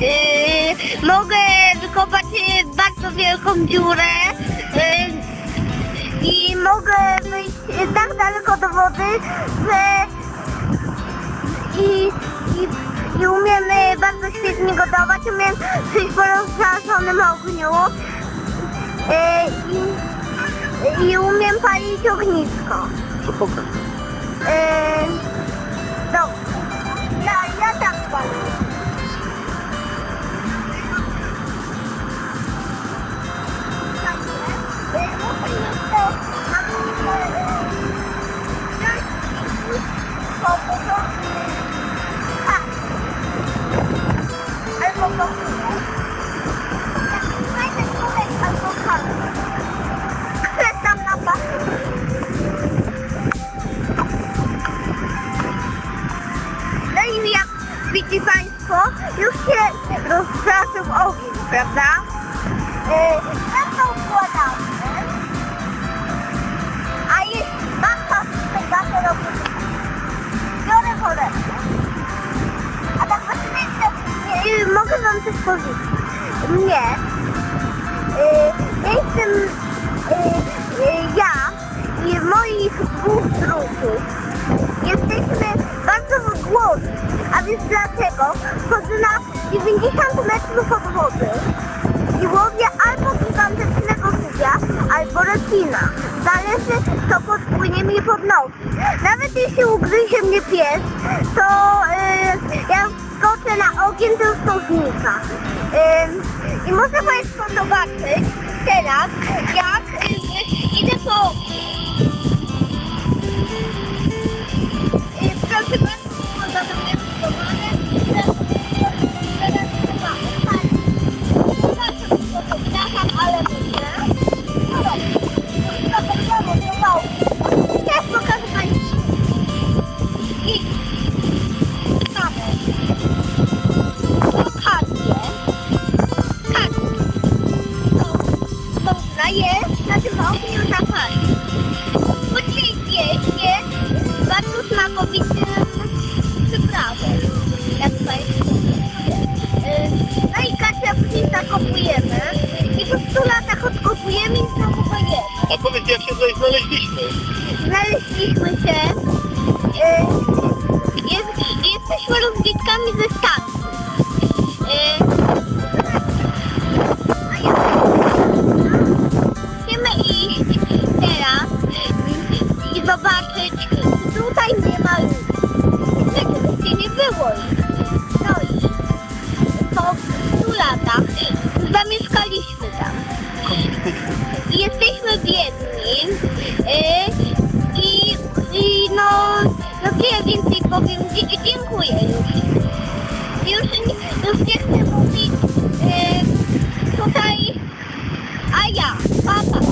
Yy, mogę wykopać yy, bardzo wielką dziurę. Yy, I mogę wyjść yy, tak daleko do wody, że i, i, i umiem bardzo świetnie gotować, umiem żyć po rozżarzonym ogniu i, i umiem palić ognisko. To pokaż. E, się rozpraszył ogień, prawda? Yy, to układamy. A jest masa z tego robię. Biorę woreczkę. A tak właściwie to, nie, y, mogę wam coś powiedzieć. Mnie, y, ja jestem, y, y, ja i moich dwóch drużów jesteśmy bardzo głodni. A więc dlatego 90 metrów od wody i łowię albo gigantycznego żywia, albo rekina. Zależy, co podpłynie mi pod nogi. Nawet jeśli ugryzie mnie pies, to yy, ja skoczę na ogień, to znika. Yy, I może Państwo zobaczyć teraz, jak yy, idę po yy, Proszę na tym ogniu zapalić. Później zjeść je z bardzo smakowitym przyprawą. Jak Państwo. Yy, No i kaczę później zakopujemy. I po 100 latach odkopujemy i znowu go jemy. A powiedz, jak się tutaj znaleźliśmy? Znaleźliśmy się. lata. Zamieszkaliśmy tam. Jesteśmy biedni y, i, i no, no co ja więcej powiem, dziękuję już. Już, już nie chcę mówić y, tutaj, a ja, papa.